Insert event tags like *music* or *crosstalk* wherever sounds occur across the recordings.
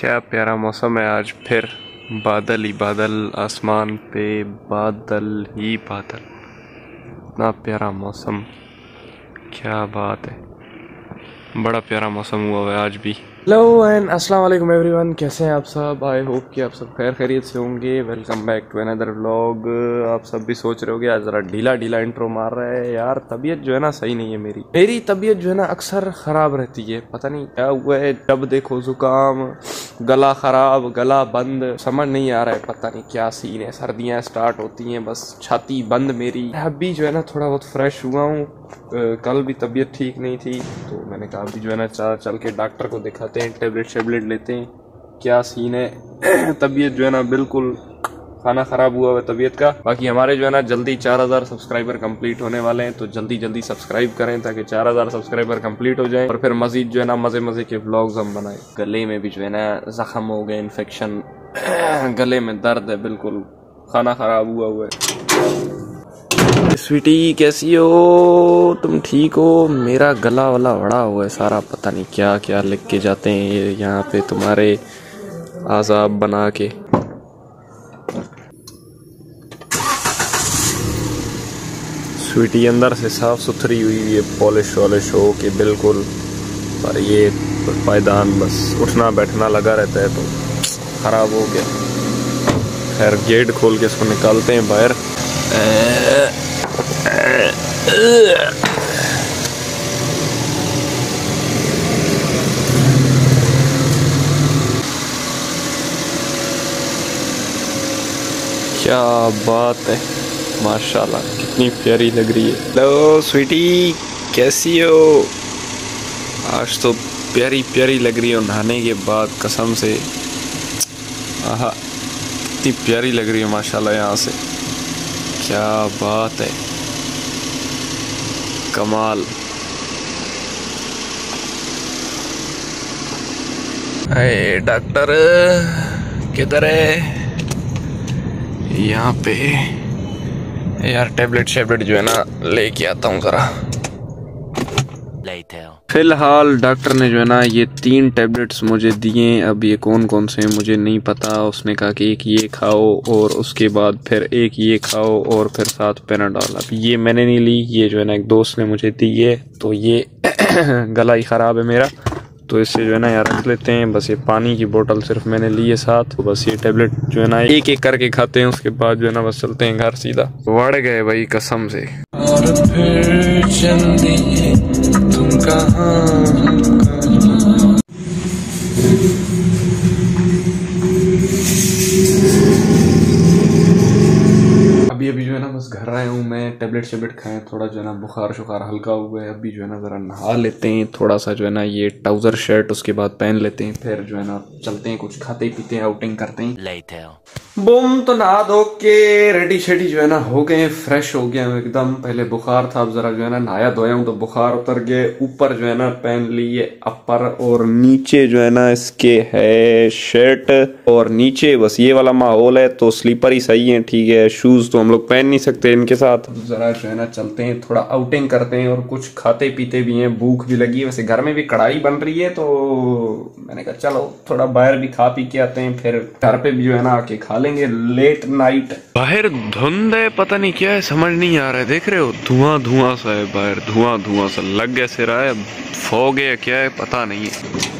क्या प्यारा मौसम है आज? फिर बादल ही बादल, आसमान पे बादल ही बादल। इतना प्यारा मौसम। क्या बात है। बड़ा प्यारा मौसम हुआ है आज भी। हेलो एंड अस्सलाम वालेकुम एवरीवन कैसे हैं आप सब? आई होप कि आप सब खैर खैरियत से होंगे। Welcome back to another vlog आप सब भी सोच रहे होगे, आज ज़रा ढीला ढीला इंट्रो मार रहा है। यार, तबीयत जो है ना सही नहीं है मेरी। मेरी तबीयत जो है ना अक्सर ख़राब रहती है। पता नहीं क्या हुआ है। जब देखो जुकाम, गला ख़राब, गला बंद, समझ नहीं आ रहा है पता नहीं क्या सीन है। सर्दियाँ स्टार्ट होती हैं, बस छाती बंद मेरी। अभी जो है ना थोड़ा बहुत फ्रेश हुआ हूँ। कल भी तबीयत ठीक नहीं थी तो मैंने कहा, अभी जो है ना, चल के डॉक्टर को दिखाते हैं, टेबलेट, शेबलेट लेते हैं। क्या सीन है? *clears throat* तबीयत जो है ना, बिल्कुल खाना खराब हुआ है तबीयत का। बाकी हमारे जो है ना, जल्दी 4000 सब्सक्राइबर कंप्लीट होने वाले हैं तो जल्दी जल्दी सब्सक्राइब करें ताकि 4000 सब्सक्राइबर कंप्लीट हो जाए और फिर मजीद जो है ना मज़े मज़े के ब्लॉग्स हम बनाए। गले में भी जो है ना, जख्म हो गए इन्फेक्शन *clears throat* गले में दर्द है, बिल्कुल खाना खराब हुआ हुआ है। स्वीटी, कैसी हो? तुम ठीक हो? मेरा गला वाला बड़ा हुआ है सारा, पता नहीं क्या क्या लिख के जाते हैं ये यहाँ पे तुम्हारे आजाब बना के। स्वीटी अंदर से साफ़ सुथरी हुई है पॉलिश वॉलिश हो के बिल्कुल, पर ये पायदान बस उठना बैठना लगा रहता है तो ख़राब हो गया। खैर, गेट खोल के इसको निकालते हैं बाहर। क्या बात है, माशाल्लाह, कितनी प्यारी लग रही है। हेलो, स्वीटी, कैसी हो? आज तो प्यारी प्यारी लग रही हो नहाने के बाद कसम से। आहा, कितनी प्यारी लग रही है, माशाल्लाह, यहाँ से। क्या बात है। कमाल। डॉक्टर, किधर है? यहाँ पे। यार टेबलेट शेबलेट जो है ना, लेके आता हूँ ज़रा। फ़िलहाल डॉक्टर ने जो है ना ये तीन टेबलेट्स मुझे दिए अब ये कौन कौन से हैं मुझे नहीं पता। उसने कहा कि एक ये खाओ और उसके बाद फिर एक ये खाओ और फिर साथ पेनाडॉल अब ये मैंने नहीं ली ये जो है ना एक दोस्त ने मुझे दी है तो ये *clears throat* गला ही ख़राब है मेरा। तो इससे जो है ना यार रख लेते हैं बस ये पानी की बोतल सिर्फ़ मैंने ली है साथ। तो बस ये टेबलेट जो है ना एक एक करके खाते हैं उसके बाद जो है ना बस चलते हैं घर सीधा। वड़ गए भाई कसम से। और फिर कहाँ? अभी अभी जो है ना बस घर आया हूँ मैं। टेबलेट शेबलेट खाए थोड़ा जो है ना बुखार शुखार हल्का हुआ है। अभी जो है ना ज़रा नहा लेते हैं थोड़ा सा जो है ना ये ट्राउज़र शर्ट उसके बाद पहन लेते हैं फिर जो है ना चलते हैं कुछ खाते पीते हैं आउटिंग करते हैं। बुम तो नहा धो के रेडी शेडी जो है ना, हो गए फ्रेश हो गया एकदम। पहले बुखार था, अब जरा जो है ना नहाया धोया हूँ तो बुखार उतर गए ऊपर जो है ना पहन लिए अपर और नीचे जो है ना इसके है शर्ट और नीचे बस ये वाला माहौल है तो स्लीपर ही सही है, ठीक है। शूज़ तो हम लोग पहन नहीं सकते इनके साथ। जरा जो है ना चलते हैं, थोड़ा आउटिंग करते हैं और कुछ खाते पीते भी हैं, भूख भी लगी है। वैसे घर में भी कढ़ाई बन रही है तो मैंने कहा, चलो, थोड़ा बाहर भी खा पी के आते हैं, फिर घर पे भी जो है ना आके खा लेंगे लेट नाइट बाहर धुंध है, पता नहीं क्या है, समझ नहीं आ रहा है। देख रहे हो धुआँ धुआँ सा है बाहर धुआँ धुआँ सा लग कैसे रहा है फोग है क्या है, पता नहीं है।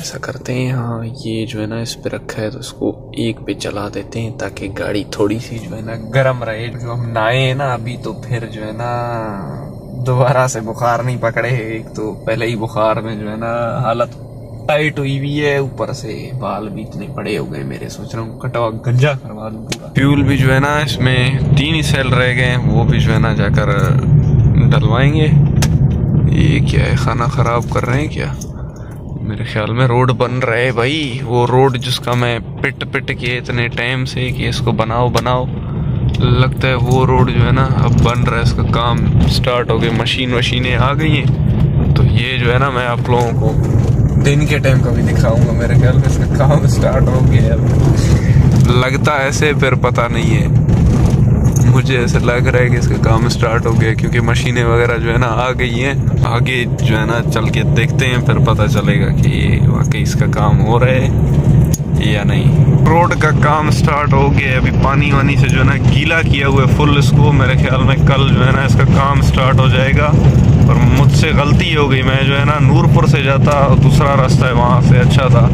ऐसा करते हैं हाँ ये जो है ना, इस पे रखा है तो इसको एक पे चला देते हैं ताकि गाड़ी थोड़ी सी जो है ना, गर्म रहे। जो हम नहाए ना, अभी तो फिर जो है ना दोबारा से बुखार नहीं पकड़े। एक तो पहले ही बुखार में जो है ना, हालत टाइट हुई भी है, ऊपर से बाल भी इतने बड़े हो गए मेरे। सोच रहा हूँ कटवा, गंजा करवा दू पूरा। फ्यूल भी जो है ना, इसमें तीन ही सेल रह गए वो भी जो है ना जाकर, डलवाएँगे। ये क्या है, खाना खराब कर रहे हैं क्या? मेरे ख्याल में रोड बन रहे है भाई। वो रोड जिसका मैं पिट पिट के इतने टाइम से कि इसको बनाओ बनाओ। लगता है वो रोड जो है ना अब बन रहा है, इसका काम स्टार्ट हो गया मशीन वशीनें आ गई हैं। तो ये जो है ना मैं आप लोगों को दिन के टाइम का भी दिखाऊँगा, मेरे ख्याल में इसका काम स्टार्ट हो गया है। लगता ऐसे, फिर पता नहीं है। मुझे ऐसा लग रहा है कि इसका काम स्टार्ट हो गया, क्योंकि मशीनें वगैरह जो है ना आ गई हैं। आगे जो है ना चल के देखते हैं, फिर पता चलेगा कि वाकई इसका काम हो रहा है। या नहीं? रोड का काम स्टार्ट हो गया है। अभी पानी वानी से जो है ना, गीला किया हुआ है फुल इसको मेरे ख्याल में कल जो है ना इसका काम स्टार्ट हो जाएगा। और मुझसे गलती हो गई। मैं जो है ना नूरपुर से जाता और दूसरा रास्ता है वहाँ से। अच्छा था।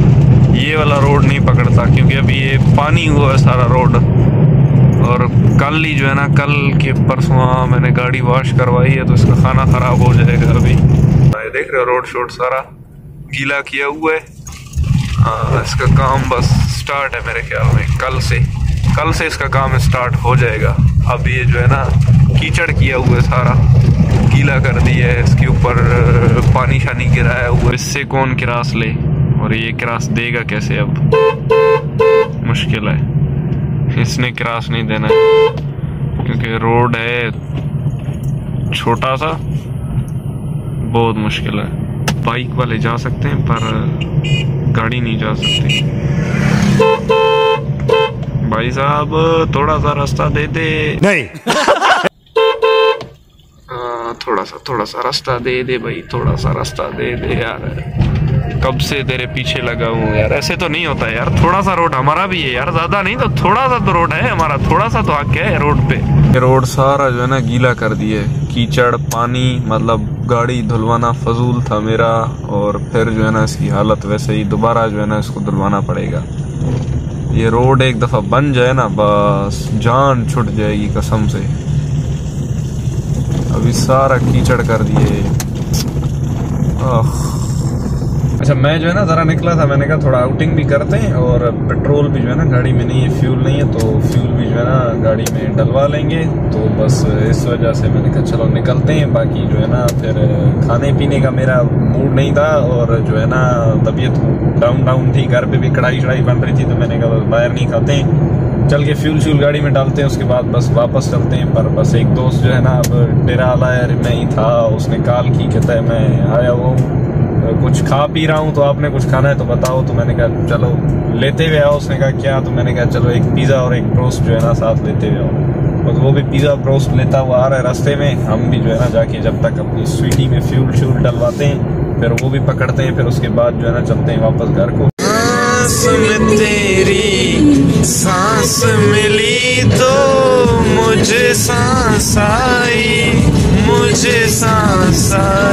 ये वाला रोड नहीं पकड़ता, क्योंकि अभी ये पानी हुआ है सारा रोड और कल ही जो है ना, कल के परसों मैंने गाड़ी वॉश करवाई है तो इसका खाना ख़राब हो जाएगा अभी। देख रहे हो रोड शोड सारा? गीला किया हुआ है। हाँ इसका काम बस स्टार्ट है मेरे ख्याल में। कल से कल से इसका काम स्टार्ट हो जाएगा। अब ये जो है ना, कीचड़ किया हुआ है सारा। गीला कर दिया है, इसके ऊपर पानी शानी गिराया हुआ इससे कौन किरास ले? और ये क्रास देगा कैसे अब? मुश्किल है। इसने क्रास नहीं देना है। क्योंकि रोड है छोटा सा। बहुत मुश्किल है। बाइक वाले जा सकते हैं, पर गाड़ी नहीं जा सकती। भाई साहब थोड़ा सा रास्ता दे दे। नहीं। आ, थोड़ा सा थोड़ा सा रास्ता दे दे भाई थोड़ा सा रास्ता दे दे यार। कब से तेरे पीछे लगा हूँ यार? ऐसे तो नहीं होता यार। थोड़ा सा रोड हमारा भी है यार। ज़्यादा नहीं तो थोड़ा सा तो रोड है हमारा। थोड़ा सा तो आगे है रोड पे। रोड सारा जो है ना गीला कर दिए। कीचड़, पानी मतलब गाड़ी धुलवाना फजूल था मेरा। और फिर जो है ना इसकी हालत वैसे ही। दोबारा जो है ना इसको धुलवाना पड़ेगा। ये रोड एक दफ़ा बन जाए ना, बस जान छुट जाएगी कसम से। अभी सारा कीचड़ कर दिए। आह। अच्छा मैं जो है ना, ज़रा निकला था, मैंने कहा थोड़ा आउटिंग भी करते हैं और पेट्रोल भी जो है ना, गाड़ी में नहीं है फ्यूल नहीं है तो फ्यूल भी जो है ना, गाड़ी में डलवा लेंगे। तो बस इस वजह से मैंने कहा, चलो, निकलते हैं। बाकी जो है ना, फिर खाने पीने का मेरा मूड नहीं था और जो है ना, तबीयत डाउन डाउन थी। घर पर भी कढ़ाई शढ़ाई बन रही थी तो मैंने कहा, बाहर नहीं खाते हैं। चल के फ्यूल श्यूल गाड़ी में डालते हैं, उसके बाद बस वापस चलते हैं। पर बस एक दोस्त जो है ना, अब, डेरा आया मैं ही था। उसने कॉल की, कहता है, मैं आया वो कुछ खा पी रहा हूँ तो आपने कुछ खाना है तो बताओ। तो मैंने कहा, चलो, लेते हुए आओ। उसने कहा, क्या? तो मैंने कहा, चलो, एक पिज़्ज़ा और एक ब्रोस्ट जो है ना, साथ लेते हुए आओ। तो वो भी पिज़्ज़ा ब्रोस्ट लेता हुआ आ रहा है रास्ते में। हम भी जो है ना, जाके जब तक अपनी स्वीटी में फ्यूल श्यूल डलवाते हैं, फिर वो भी पकड़ते हैं, फिर उसके बाद जो है ना, चलते हैं वापस घर को। तेरी सांस मिली तो मुझे सांस आई, मुझे सांस आई।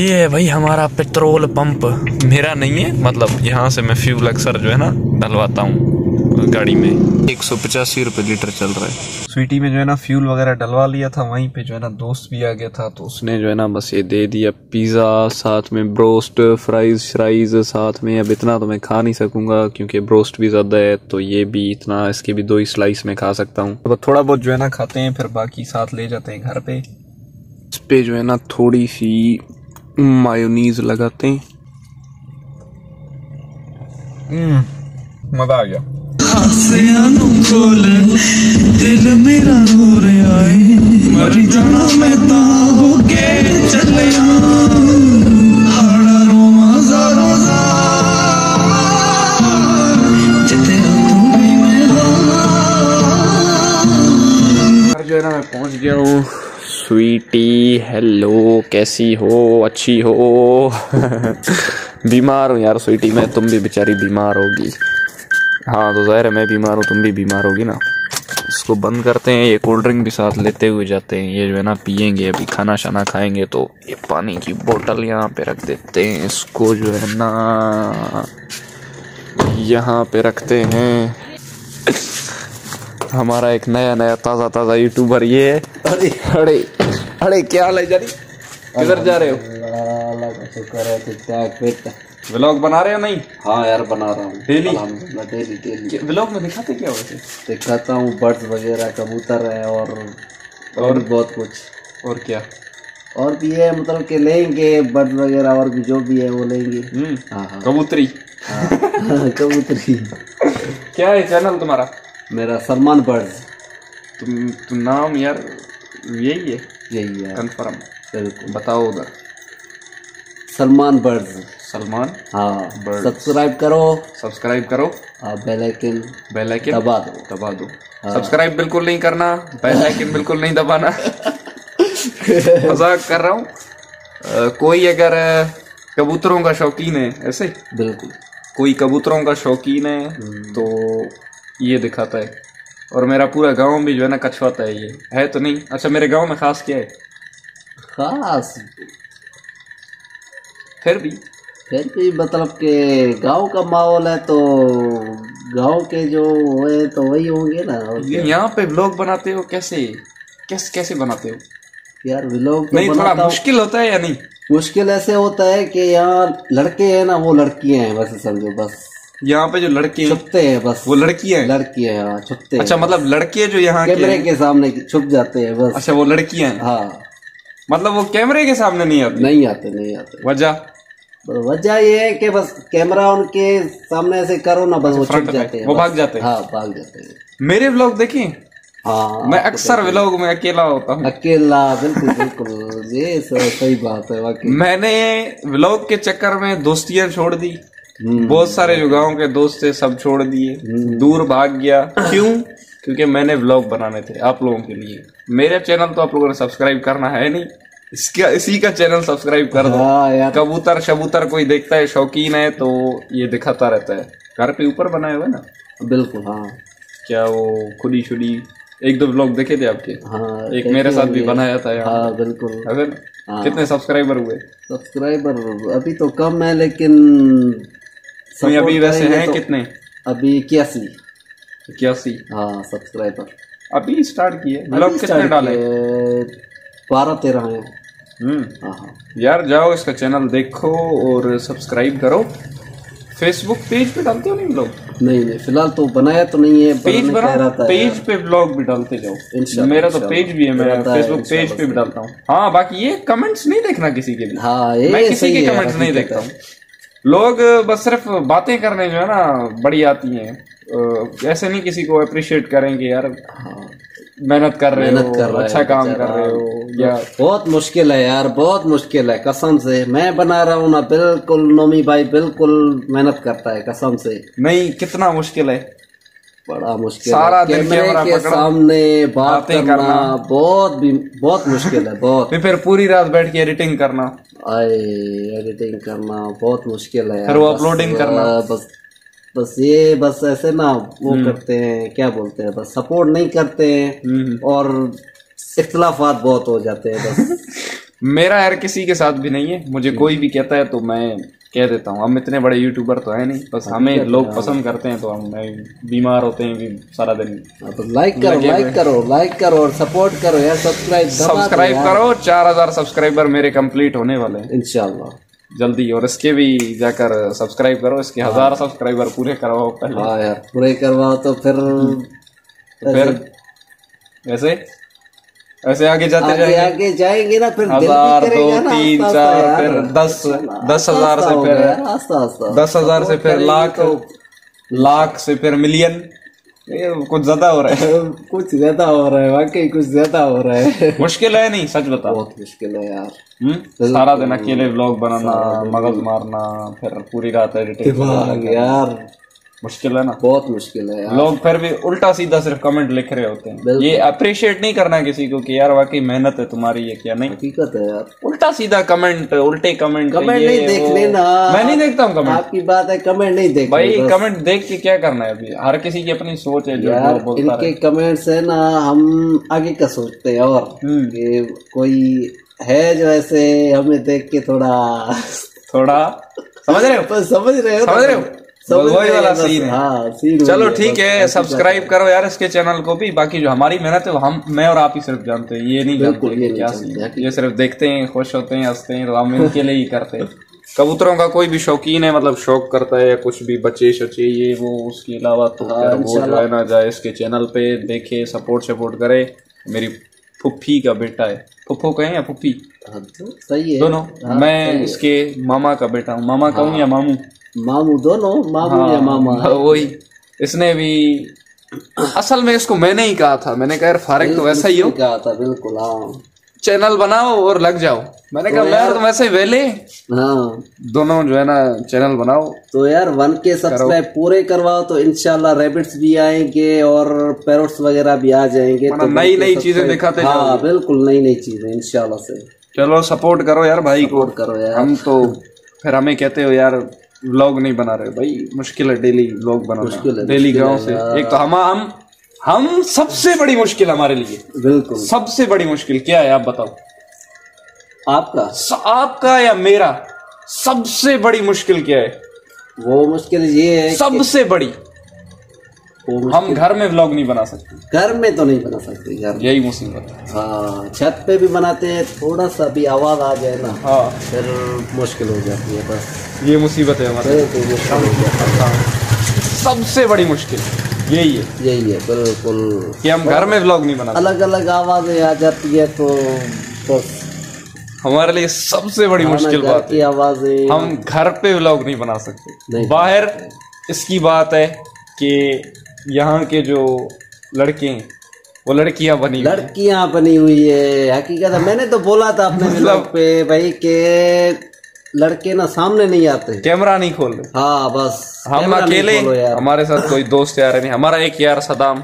ये है भाई हमारा पेट्रोल पंप। मेरा नहीं है मतलब यहाँ से मैं फ्यूल अक्सर जो है ना डलवाता हूँ गाड़ी में। एक सौ पचासी रुपये लीटर चल रहा है। स्वीटी में जो है ना फ्यूल वगैरह डलवा लिया था वहीं पे जो है ना दोस्त भी आ गया था तो उसने जो है ना बस ये दे दिया पिज़्ज़ा साथ में ब्रोस्ट फ्राइज श्राइज साथ में अब इतना तो मैं खा नहीं सकूँगा क्योंकि ब्रोस्ट भी ज़्यादा है तो ये भी इतना इसके भी दो ही स्लाइस में खा सकता हूँ। तो थोड़ा बहुत जो है ना खाते हैं फिर बाकी साथ ले जाते हैं घर पे। इस पे जो है ना थोड़ी सी मायोनीज लगाते हैं। हम्म, मज़ा आ गया। दिल मेरा रो रहा है मर जाना मैं ता हो के चले जो है। ना मैं पहुँच गया हूँ। स्वीटी, हेलो, कैसी हो, अच्छी हो? *laughs* बीमार हूँ यार स्वीटी, मैं तुम भी बेचारी बीमार होगी। हाँ तो ज़ाहिर है मैं बीमार हूँ, तुम भी बीमार होगी ना। इसको बंद करते हैं, ये कोल्ड ड्रिंक भी साथ लेते हुए जाते हैं। ये जो है ना, पियेंगे, अभी खाना शाना खाएँगे तो ये पानी की बोतल यहाँ पे रख देते हैं। इसको जो है ना, यहाँ पे रखते हैं। हमारा एक नया नया ताज़ा ताज़ा यूट्यूबर ये है। अरे। अरे अरे क्या हाल है जारी किधर जा रहे हो? व्लॉग बना रहे हो नहीं? हाँ यार बना रहा हूँ। डेली डेली डेली व्लॉग में दिखाते क्या वैसे? दिखाता हूँ बर्ड्स वगैरह कबूतर है और और बहुत कुछ। और क्या? और भी है मतलब के लेंगे बर्ड वगैरह और भी जो भी है वो लेंगे। हम्म हाँ हाँ। कबूतरी। हाँ, *laughs* कबूतरी। *laughs* क्या है चैनल तुम्हारा? मेरा सलमान बर्ड्स तुम तुम नाम यार यही है। यही है। कंफर्म बिल्कुल। बताओ उधर। सलमान बर्ड्स सलमान? हाँ। Bird. सब्सक्राइब करो। सब्सक्राइब करो। बेल आइकन बेल आइकन दबा दो। दबा दो। सब्सक्राइब बिल्कुल नहीं करना। बेल आइकन बिल्कुल नहीं दबाना। *laughs* मज़ाक कर रहा हूँ। कोई अगर कबूतरों का शौकीन है ऐसे? बिल्कुल। कोई कबूतरों का शौकीन है तो ये दिखाता है। और मेरा पूरा गाँव भी जो है ना कछवाता है ये। है तो नहीं? अच्छा मेरे गाँव में खास क्या है? खास? फिर भी। फिर भी मतलब के गाँव का माहौल है तो गाँव के जो है तो वही होंगे ना। ये यहाँ पे ब्लॉग बनाते हो कैसे? कैसे कैसे बनाते हो? यार व्लॉग तो नहीं थोड़ा मुश्किल होता है या नहीं? मुश्किल ऐसे होता है कि यहाँ लड़के हैं ना वो लड़कियाँ हैं बस समझो बस। यहाँ पे जो लड़के छुपते हैं बस। वो लड़कियाँ हैं? लड़कियाँ हैं हाँ, छुपते हैं। अच्छा मतलब लड़के जो यहाँ कैमरे के सामने छुप जाते हैं बस। अच्छा वो लड़कियाँ हैं? हाँ। मतलब वो कैमरे के सामने नहीं आते? नहीं आते नहीं आते। वजह? वजह ये है कि बस कैमरा उनके सामने से करो ना बस वो छुप जाते हैं वो भाग जाते हैं? हाँ भाग जाते हैं। मेरे व्लॉग देखें? हाँ मैं अक्सर व्लॉग में अकेला होता हूँ। अकेला बिल्कुल बिल्कुल। ये सही बात है वाकई। मैंने व्लॉग के चक्कर में दोस्तियाँ छोड़ दी। बहुत सारे गाँव के दोस्त थे सब छोड़ दिए। दूर भाग गया। क्यों? क्योंकि मैंने व्लॉग बनाने थे आप लोगों के लिए। मेरे चैनल तो आप लोगों ने सब्सक्राइब करना है नहीं। इसका इसी का चैनल सब्सक्राइब कर दो। हाँ कबूतर शबूतर कोई देखता है शौकीन है तो ये दिखाता रहता है। घर पे ऊपर बनाया हुआ है ना? बिल्कुल हाँ। क्या वो खुदी शुदी एक दो ब्लॉग देखे थे आपके? हाँ एक मेरे साथ भी बनाया था हाँ बिल्कुल। अगर हाँ। कितने सब्सक्राइबर हुए? सब्सक्राइबर अभी तो कम है लेकिन कोई अभी वैसे हैं तो कितने? अभी इक्यासी। इक्यासी? हाँ सब्सक्राइबर अभी स्टार्ट किए। ब्लॉग कितने डाले? बारह तेरह है। हम्म। हाँ हाँ। यार जाओ इसका चैनल देखो और सब्सक्राइब करो। फेसबुक पेज पे डालते हो नहीं ब्लॉग नहीं नहीं फ़िलहाल तो बनाया तो नहीं है पेज बना पेज पे ब्लॉग भी डालते जाओ। मेरा तो पेज भी है मैं फेसबुक पेज पे भी डालता हूँ। हाँ बाकी ये कमेंट्स नहीं देखना किसी के भी हाँ ये मैं किसी के कमेंट्स नहीं देखता है। लोग बस सिर्फ़ बातें करने जो है ना बड़ी आती हैं। ऐसे नहीं किसी को अप्रिशिएट करेंगे यार हाँ मेहनत कर रहे मेहनत हो कर रहे अच्छा काम कर रहे हो या बहुत मुश्किल है यार बहुत मुश्किल है कसम से। मैं बना रहा हूँ ना बिल्कुल नोमी भाई बिल्कुल मेहनत करता है कसम से। नहीं कितना मुश्किल है। बड़ा मुश्किल सारा है दिन कैमरे के सामने बात करना, करना। बहुत भी बहुत मुश्किल है बहुत फिर पूरी रात बैठ के एडिटिंग करना आए एडिटिंग करना बहुत मुश्किल है फिर वो अपलोडिंग करना। बस बस ये बस ऐसे ना वो हम्म। करते हैं क्या बोलते हैं बस सपोर्ट नहीं करते हैं हम्म। और इख्तलाफात बहुत हो जाते हैं बस *laughs* मेरा यार किसी के साथ भी नहीं है मुझे कोई भी कहता है तो मैं कह देता हूँ हम इतने बड़े यूट्यूबर तो है नहीं बस हमें लोग पसंद करते हैं तो हम बीमार होते हैं भी सारा दिन। हाँ, तो लाइक करो लाइक करो लाइक करो और सपोर्ट करो यार सब्सक्राइब सब्सक्राइब करो चार हज़ार सब्सक्राइबर मेरे कंप्लीट होने वाले हैं। इनशाला जल्दी और इसके भी जाकर सब्सक्राइब करो इसके हज़ार सब्सक्राइबर पूरे करवाओ पहले। हाँ यार पूरे करवाओ तो फिर फिर ऐसे? ऐसे आगे जाते आगे जाएँगे। आगे जाएँगे ना फिर हज़ार दो तीन चार फिर दस दस हज़ार से फिर आस्ता आस्ता दस हज़ार से फिर लाख लाख से फिर मिलियन। ये कुछ ज़्यादा हो रहा है। *laughs* कुछ ज़्यादा हो रहा है वाकई कुछ ज़्यादा हो रहा है। *laughs* मुश्किल है नहीं सच बता बहुत मुश्किल है यार। हम्म? सारा दिन अकेले ब्लॉग बनाना मगज मारना फिर पूरी रात एडिटिंग यार। मुश्किल है ना? बहुत मुश्किल है यार। लोग फिर भी उल्टा सीधा सिर्फ़ कमेंट लिख रहे होते हैं। ये अप्रिशिएट नहीं करना किसी को कि यार वाकई मेहनत है तुम्हारी ये क्या नहीं। हकीकत है यार। उल्टा सीधा कमेंट उल्टे कमेंट कमेंट नहीं देख लेना। मैं नहीं देखता हूँ कमेंट आपकी बात है कमेंट नहीं देख भाई कमेंट देख के क्या करना है अभी? हर किसी की अपनी सोच है जो यार इनके कमेंट्स है ना हम आगे का सोचते हैं और हम्म। कोई है जो ऐसे हमें देख के थोड़ा थोड़ा? समझ रहे हो? *laughs* समझ रहे हो समझ रहे हो? वही वाला सीन है। हाँ सीन चलो ठीक है सब्सक्राइब करो यार इसके चैनल को भी बाकी जो हमारी मेहनत है हम मैं और आप ही सिर्फ़ जानते हैं ये नहीं जानते ये क्या सीन ये सिर्फ़ देखते हैं खुश होते हैं हँसते हैं तो हम इनके लिए ही करते हैं। कबूतरों का कोई भी शौकीन है मतलब शौक करता है या कुछ भी बचे शचे ये वो उसके अलावा तो हाँ, वो जो है ना जाए इसके चैनल पे देखे सपोर्ट सपोर्ट करे। मेरी फुफ्फी का बेटा है। फुफ्फो कहें या फुफ्फी हाँ, तो सही है। दोनों। मैं इसके मामा का बेटा हूँ। मामा कहूँ या मामू? मामू दोनों मामू हाँ, या मामा? हाँ, वही। इसने भी असल में इसको मैंने ही कहा था। मैंने कहा यार तो वैसा ही हो। कहा था बिल्कुल हाँ। चैनल बनाओ और लग जाओ। मैंने कहा मैं तो वैसे वेले। हाँ। दोनों जो है ना चैनल बनाओ। तो यार वन के सब्सक्राइब पूरे करवाओ तो इनशाला रैबिट्स भी आएँगे और पैरोट्स वगैरह भी आ जाएँगे तो नई नई चीज़ें दिखाते हाँ बिल्कुल नई नई चीज़ें इनशाला से। चलो सपोर्ट करो यार भाई को। करो यार। हम तो फिर हमें कहते हो यार व्लॉग नहीं बना रहे भाई। मुश्किल है डेली व्लॉग मुश्किल बनाना है, डेली मुश्किल गाँव से। एक तो हम हम हम सबसे बड़ी मुश्किल हमारे लिए। बिल्कुल। सबसे बड़ी मुश्किल क्या है आप बताओ। आपका? स- आपका या मेरा? सबसे बड़ी मुश्किल क्या है? वो मुश्किल ये है सबसे बड़ी। मुश्किल- हम घर में व्लॉग नहीं बना सकते। घर में तो नहीं बना सकते घर यही मुसीबत है। हाँ छत पे भी बनाते हैं थोड़ा सा भी आवाज़ आ जाए ना हाँ। फिर मुश्किल हो जाती है बस। ये मुसीबत है हमारे हो है। सबसे बड़ी मुश्किल यही है। यही है बिल्कुल। कि हम घर में व्लॉग नहीं बनाते अलग अलग आवाज़ें आ जाती है तो बस। हमारे लिए सबसे बड़ी मुश्किल बात की आवाज़ें। हम घर पे व्लॉग नहीं बना सकते। नहीं। बाहर इसकी बात है कि यहाँ के जो लड़के हैं वो लड़कियाँ बनी लड़कियाँ बनी हुई है हकीकत है। मैंने तो बोला था अपने *laughs* मतलब- पे भाई के लड़के ना सामने नहीं आते। कैमरा नहीं खोल रहे। हाँ बस हम अकेले हमारे साथ कोई *laughs* दोस्त यार नहीं हमारा एक यार सदाम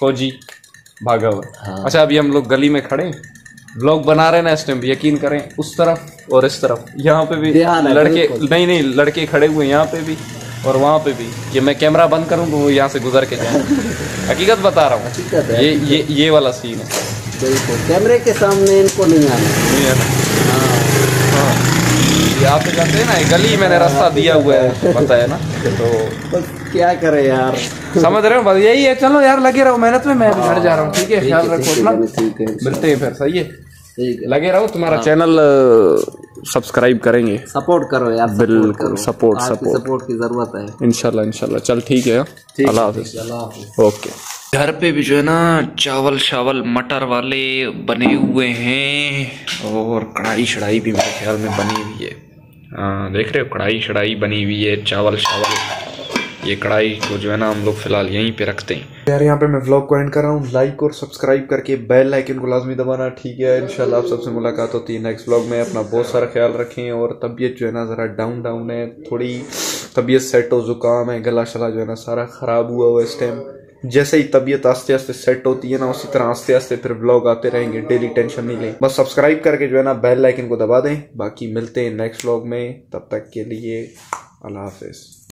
फौजी भागा हुआ हाँ। अच्छा अभी हम लोग गली में खड़े व्लॉग बना रहे ना इस टाइम यकीन करें उस तरफ़ और इस तरफ़। यहाँ पे भी लड़के नहीं नहीं लड़के खड़े हुए यहाँ पे भी। और वहाँ पे भी। कि मैं कैमरा बंद करूँ तो वो यहाँ से गुजर के जाए *laughs* हकीकत बता रहा हूँ। ये ये ये वाला सीन है। बिल्कुल। कैमरे के सामने इनको नहीं आना। नहीं है ना? हाँ। हाँ। ये आप तो जानते हैं ना ये गली मैंने रास्ता दिया हुआ है पता है ना। तो बस क्या करे यार। समझ रहे हो? बस यही है। चलो यार लगे रहो मेहनत में मैं भी घर जा रहा हूँ। ठीक है ख्याल रखो अपना। मिलते हैं फिर सही है? है। लगे रहो तुम्हारा चैनल सब्सक्राइब करेंगे। सपोर्ट करो यार बिल्कुल, सपोर्ट सपोर्ट. सपोर्ट की ज़रूरत है। इंशाल्लाह इंशाल्लाह। चल ठीक है अल्लाह हाफिज। ओके। घर पे भी जो है ना चावल चावल मटर वाले बने हुए हैं और कढ़ाई शढ़ाई भी मेरे ख्याल में बनी हुई है। आ, देख रहे हो कढ़ाई शढ़ाई बनी हुई है चावल चावल ये कढ़ाई को जो है ना हम लोग फ़िलहाल यहीं पे रखते हैं। यार यहाँ पे मैं व्लॉग को एंड कर रहा हूँ। लाइक और सब्सक्राइब करके बेल आइकन को लाजमी दबाना, ठीक है? इंशाल्लाह आप सबसे मुलाकात होती है नेक्स्ट व्लॉग में। अपना बहुत सारा ख्याल रखें और तबीयत जो है ना ज़रा डाउन डाउन है। थोड़ी तबीयत सेट हो, जुकाम है, गला शला जो है ना सारा ख़राब हुआ हुआ इस टाइम जैसे ही तबीयत आस्ते आस्ते सेट होती है ना, उसी तरह आस्ते आस्ते फिर व्लॉग आते रहेंगे। डेली टेंशन नहीं लें। बस सब्सक्राइब करके जो है ना बेल आइकन को दबा दें। बाकी मिलते हैं नेक्स्ट व्लॉग में। तब तक के लिए अल्लाह हाफिज़।